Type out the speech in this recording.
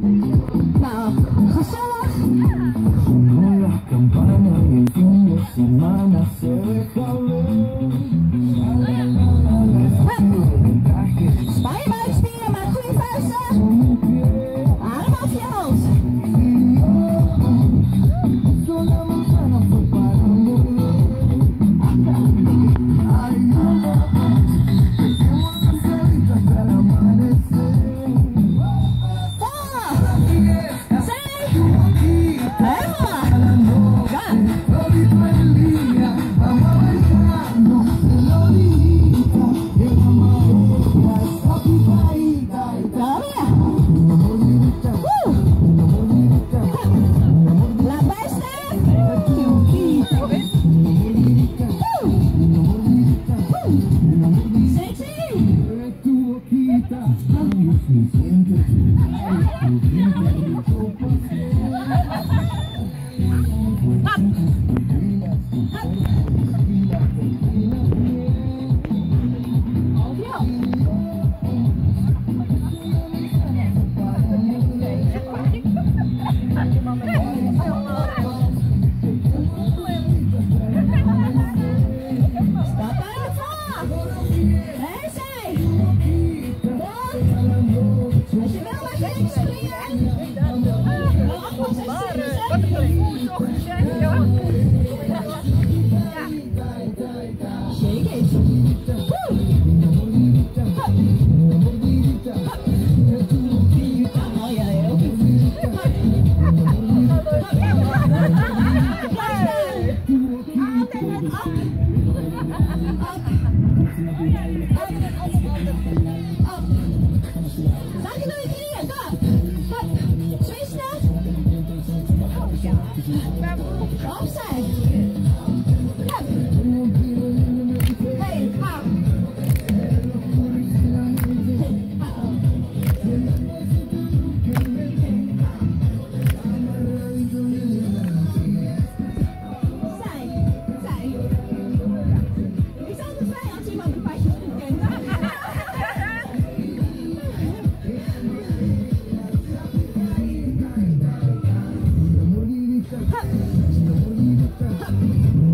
慢啊うん。谁给？Babu, outside. Look. ハハハ!